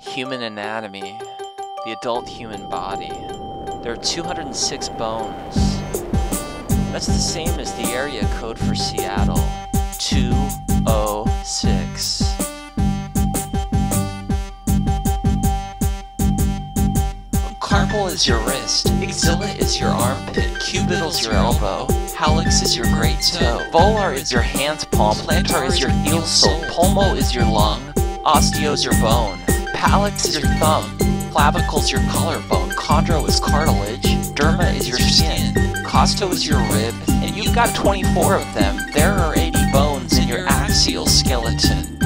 Human anatomy. The adult human body. There are 206 bones. That's the same as the area code for Seattle. 206. Carpal is your wrist, axilla is your armpit, cubital's your elbow, hallux is your great toe, volar is your hand palm, plantar is your heel sole, pulmo is your lung, osteo is your bone, phalanx is your thumb, clavicle's your collarbone, chondro is cartilage, derma is your skin, costo is your rib, and you've got 24 of them. There are 80 bones in your axial skeleton.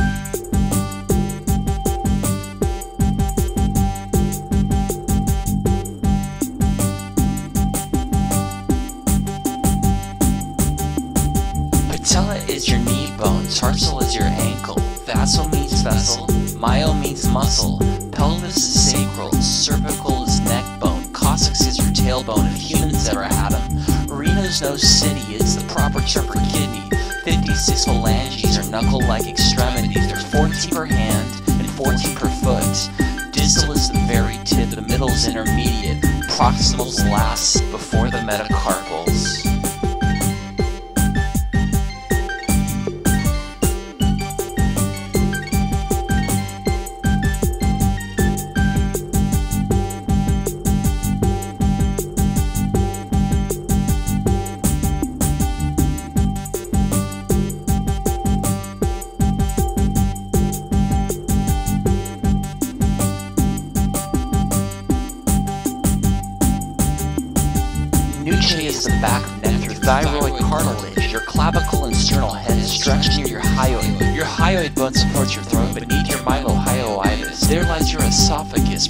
Patella is your knee bone, tarsal is your ankle, vaso means vessel, myo means muscle, pelvis is sacral, cervical is neck bone, coccyx is your tailbone if humans ever had them. Reno's nose city is the proper term for kidney. 56 phalanges are knuckle-like extremities. There's 14 per hand and 14 per foot. Distal is the very tip, the middle is intermediate, proximal's last before the metacarpals. Is the back of neck, your thyroid cartilage, your clavicle and sternal head is stretched near your hyoid. Your hyoid bone supports your throat beneath your mylohyoitis. There lies your esophagus,